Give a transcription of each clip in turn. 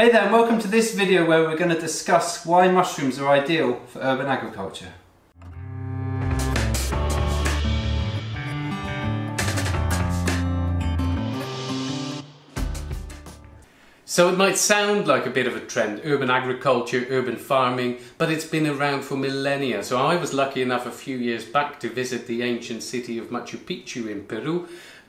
Hey there and welcome to this video where we're going to discuss why mushrooms are ideal for urban agriculture. So it might sound like a bit of a trend, urban agriculture, urban farming, but it's been around for millennia. So I was lucky enough a few years back to visit the ancient city of Machu Picchu in Peru.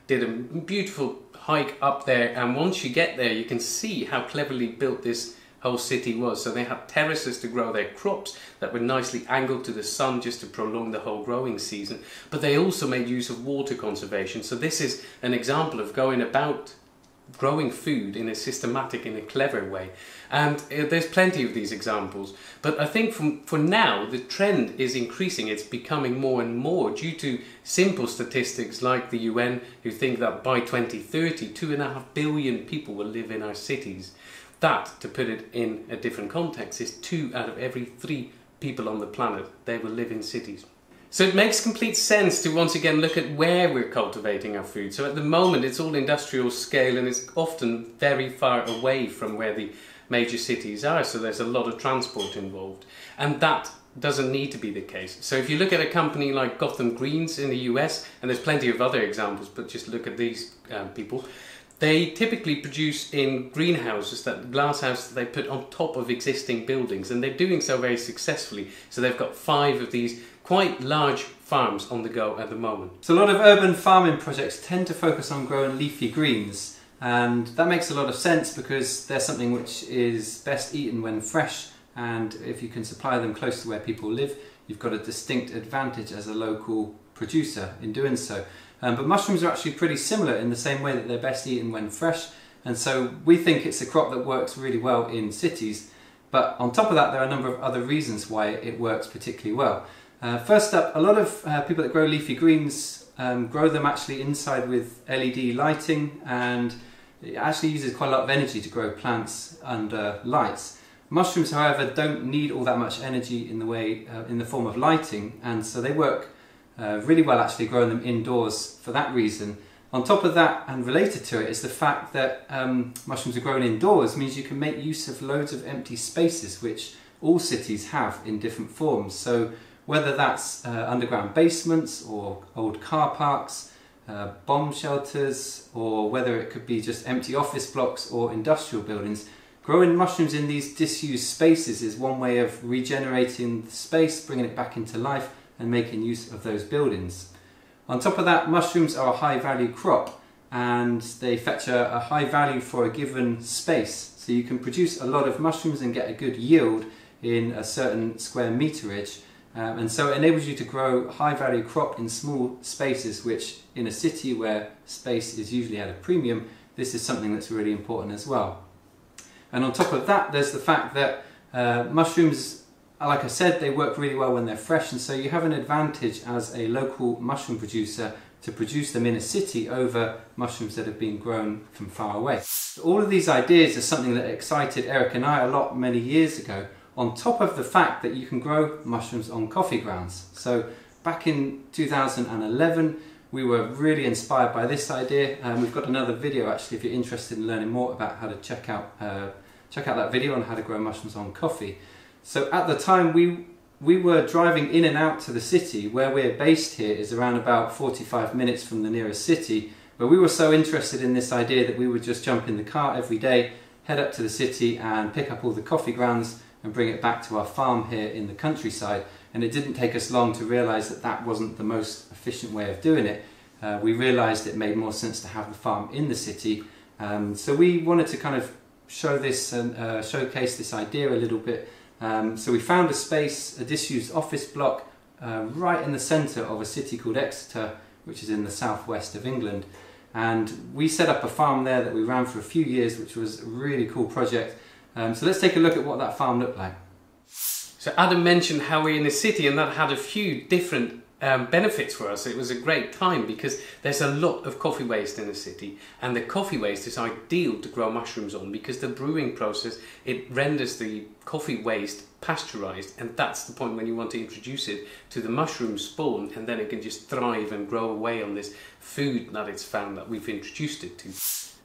Did a beautiful hike up there and once you get there you can see how cleverly built this whole city was. So they had terraces to grow their crops that were nicely angled to the sun just to prolong the whole growing season. But they also made use of water conservation. So this is an example of going about growing food in a systematic, in a clever way. And uh, there's plenty of these examples. But I think from, for now, the trend is increasing. It's becoming more and more due to simple statistics like the UN, who think that by 2030, two and a half billion people will live in our cities. That, to put it in a different context, is two out of every three people on the planet. They will live in cities. So it makes complete sense to once again look at where we're cultivating our food. So at the moment it's all industrial scale and it's often very far away from where the major cities are, so there's a lot of transport involved. And that doesn't need to be the case. So if you look at a company like Gotham Greens in the US, and there's plenty of other examples, but just look at these um, people, they typically produce in greenhouses, that glass house that they put on top of existing buildings, and they're doing so very successfully. So they've got five of these quite large farms on the go at the moment. So a lot of urban farming projects tend to focus on growing leafy greens and that makes a lot of sense because they're something which is best eaten when fresh and if you can supply them close to where people live you've got a distinct advantage as a local producer in doing so. Um, but mushrooms are actually pretty similar in the same way that they're best eaten when fresh and so we think it's a crop that works really well in cities but on top of that there are a number of other reasons why it works particularly well. Uh, first up, a lot of uh, people that grow leafy greens um, grow them actually inside with LED lighting and it actually uses quite a lot of energy to grow plants under lights. Mushrooms, however, don't need all that much energy in the way uh, in the form of lighting, and so they work uh, really well actually growing them indoors for that reason. On top of that, and related to it, is the fact that um, mushrooms are grown indoors means you can make use of loads of empty spaces, which all cities have in different forms. So whether that's uh, underground basements or old car parks, uh, bomb shelters, or whether it could be just empty office blocks or industrial buildings. Growing mushrooms in these disused spaces is one way of regenerating the space, bringing it back into life, and making use of those buildings. On top of that, mushrooms are a high value crop and they fetch a, a high value for a given space. So you can produce a lot of mushrooms and get a good yield in a certain square meterage um, and so it enables you to grow high value crop in small spaces, which in a city where space is usually at a premium, this is something that's really important as well. And on top of that, there's the fact that uh, mushrooms, like I said, they work really well when they're fresh, and so you have an advantage as a local mushroom producer to produce them in a city over mushrooms that have been grown from far away. All of these ideas are something that excited Eric and I a lot many years ago on top of the fact that you can grow mushrooms on coffee grounds. So back in 2011 we were really inspired by this idea and we've got another video actually if you're interested in learning more about how to check out uh, check out that video on how to grow mushrooms on coffee. So at the time we we were driving in and out to the city where we're based here is around about 45 minutes from the nearest city but we were so interested in this idea that we would just jump in the car every day head up to the city and pick up all the coffee grounds and bring it back to our farm here in the countryside. And it didn't take us long to realise that that wasn't the most efficient way of doing it. Uh, we realised it made more sense to have the farm in the city. Um, so we wanted to kind of show this and uh, showcase this idea a little bit. Um, so we found a space, a disused office block, uh, right in the centre of a city called Exeter, which is in the southwest of England. And we set up a farm there that we ran for a few years, which was a really cool project. Um, so let's take a look at what that farm looked like. So Adam mentioned how we're in the city and that had a few different um, benefits for us. It was a great time because there's a lot of coffee waste in the city and the coffee waste is ideal to grow mushrooms on because the brewing process, it renders the coffee waste pasteurized and that's the point when you want to introduce it to the mushroom spawn and then it can just thrive and grow away on this food that it's found that we've introduced it to.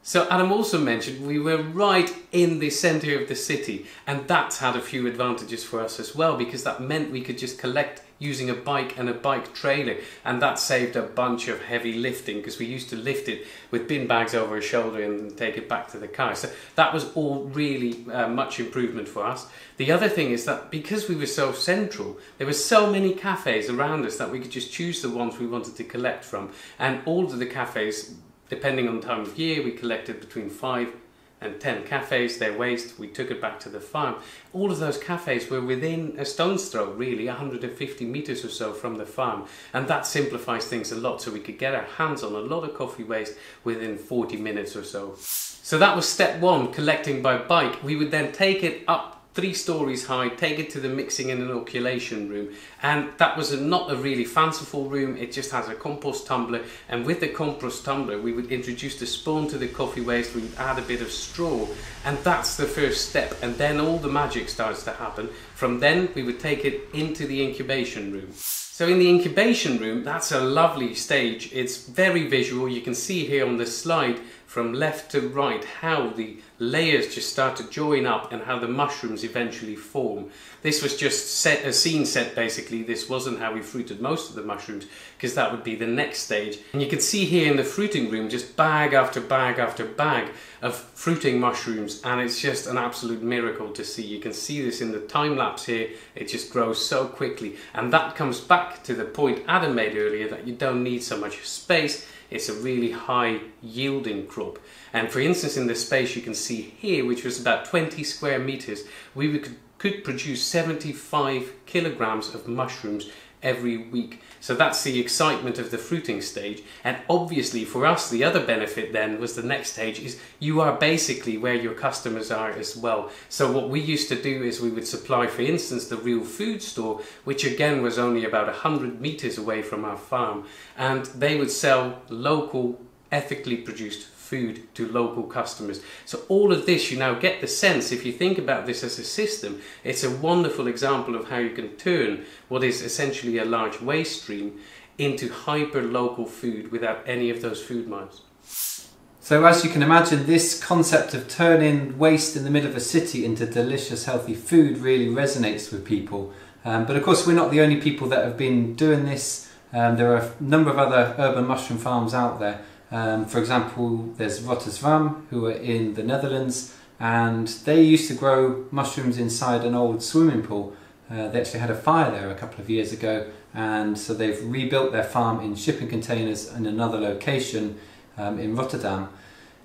So Adam also mentioned we were right in the centre of the city and that's had a few advantages for us as well because that meant we could just collect using a bike and a bike trailer and that saved a bunch of heavy lifting because we used to lift it with bin bags over our shoulder and take it back to the car. So that was all really uh, much improvement for us. The other thing is that because we were so central there were so many cafes around us that we could just choose the ones we wanted to collect from and all of the cafes Depending on the time of year, we collected between five and 10 cafes, their waste, we took it back to the farm. All of those cafes were within a stone's throw, really, 150 metres or so from the farm. And that simplifies things a lot, so we could get our hands on a lot of coffee waste within 40 minutes or so. So that was step one, collecting by bike. We would then take it up three stories high, take it to the mixing and inoculation room. And that was a, not a really fanciful room, it just has a compost tumbler. And with the compost tumbler, we would introduce the spawn to the coffee waste, we would add a bit of straw, and that's the first step. And then all the magic starts to happen. From then, we would take it into the incubation room. So in the incubation room, that's a lovely stage. It's very visual. You can see here on the slide from left to right how the layers just start to join up and how the mushrooms eventually form. This was just set a scene set basically. This wasn't how we fruited most of the mushrooms because that would be the next stage. And you can see here in the fruiting room just bag after bag after bag of fruiting mushrooms and it's just an absolute miracle to see. You can see this in the time lapse here. It just grows so quickly and that comes back to the point Adam made earlier that you don't need so much space it's a really high yielding crop. And for instance, in the space you can see here, which was about 20 square meters, we could, could produce 75 kilograms of mushrooms every week. So that's the excitement of the fruiting stage. And obviously for us, the other benefit then was the next stage is you are basically where your customers are as well. So what we used to do is we would supply, for instance, the real food store, which again was only about 100 meters away from our farm. And they would sell local, ethically produced food to local customers. So all of this, you now get the sense, if you think about this as a system, it's a wonderful example of how you can turn what is essentially a large waste stream into hyper local food without any of those food miles. So as you can imagine, this concept of turning waste in the middle of a city into delicious, healthy food really resonates with people. Um, but of course, we're not the only people that have been doing this. Um, there are a number of other urban mushroom farms out there. Um, for example, there's RotterZwam, who are in the Netherlands, and they used to grow mushrooms inside an old swimming pool. Uh, they actually had a fire there a couple of years ago, and so they've rebuilt their farm in shipping containers in another location um, in Rotterdam.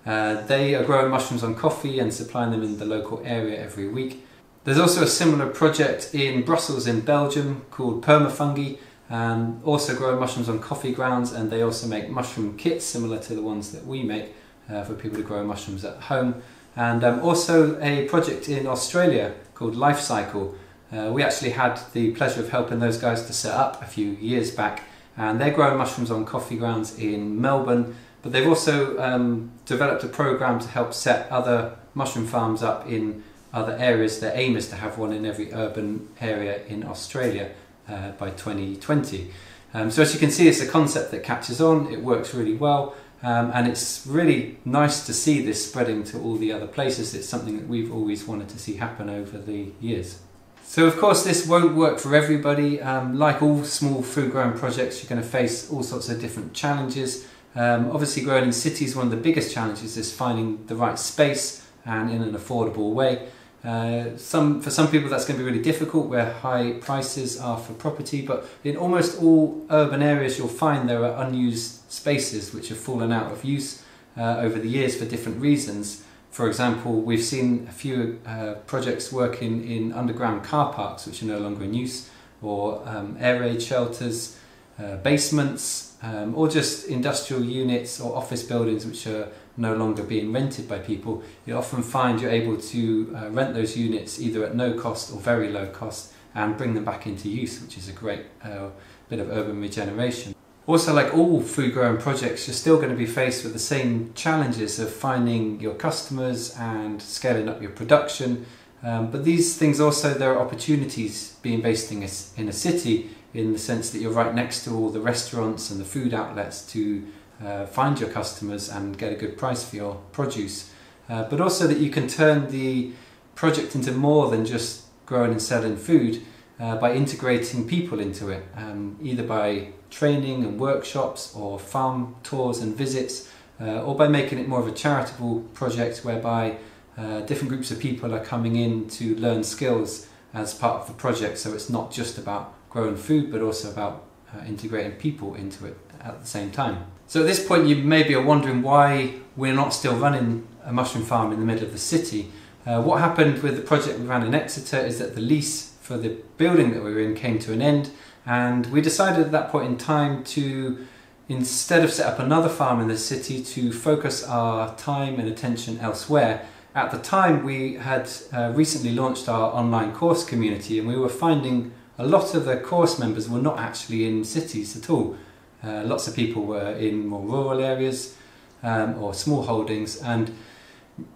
Uh, they are growing mushrooms on coffee and supplying them in the local area every week. There's also a similar project in Brussels in Belgium called Permafungi, um, also grow mushrooms on coffee grounds and they also make mushroom kits similar to the ones that we make uh, for people to grow mushrooms at home. And um, also a project in Australia called Life Cykel. Uh, we actually had the pleasure of helping those guys to set up a few years back and they're growing mushrooms on coffee grounds in Melbourne but they've also um, developed a program to help set other mushroom farms up in other areas. Their aim is to have one in every urban area in Australia uh, by 2020. Um, so as you can see, it's a concept that catches on, it works really well, um, and it's really nice to see this spreading to all the other places. It's something that we've always wanted to see happen over the years. So of course this won't work for everybody. Um, like all small food growing projects, you're going to face all sorts of different challenges. Um, obviously growing in cities, one of the biggest challenges is finding the right space and in an affordable way. Uh, some for some people that's going to be really difficult where high prices are for property but in almost all urban areas you'll find there are unused spaces which have fallen out of use uh, over the years for different reasons. For example we've seen a few uh, projects working in underground car parks which are no longer in use or um, air raid shelters uh, basements um, or just industrial units or office buildings which are no longer being rented by people, you often find you're able to uh, rent those units either at no cost or very low cost and bring them back into use, which is a great uh, bit of urban regeneration. Also, like all food growing projects, you're still going to be faced with the same challenges of finding your customers and scaling up your production. Um, but these things also, there are opportunities being based in a, in a city in the sense that you're right next to all the restaurants and the food outlets to uh, find your customers and get a good price for your produce, uh, but also that you can turn the project into more than just growing and selling food uh, by integrating people into it, um, either by training and workshops or farm tours and visits, uh, or by making it more of a charitable project whereby uh, different groups of people are coming in to learn skills as part of the project. So it's not just about growing food, but also about uh, integrating people into it at the same time. So at this point, you maybe are wondering why we're not still running a mushroom farm in the middle of the city. Uh, what happened with the project we ran in Exeter is that the lease for the building that we were in came to an end, and we decided at that point in time to instead of set up another farm in the city to focus our time and attention elsewhere. At the time, we had uh, recently launched our online course community, and we were finding a lot of the course members were not actually in cities at all. Uh, lots of people were in more rural areas um, or small holdings, and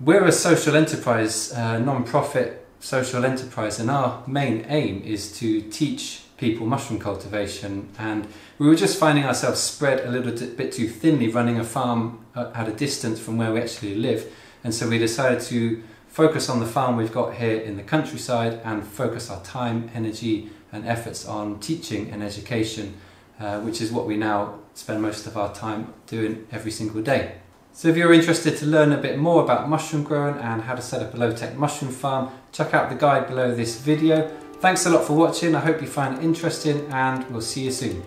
we're a social enterprise, uh, non-profit social enterprise, and our main aim is to teach people mushroom cultivation. And we were just finding ourselves spread a little bit too thinly running a farm at a distance from where we actually live. And so we decided to focus on the farm we've got here in the countryside and focus our time, energy and efforts on teaching and education uh, which is what we now spend most of our time doing every single day. So if you're interested to learn a bit more about mushroom growing and how to set up a low-tech mushroom farm, check out the guide below this video. Thanks a lot for watching, I hope you find it interesting and we'll see you soon.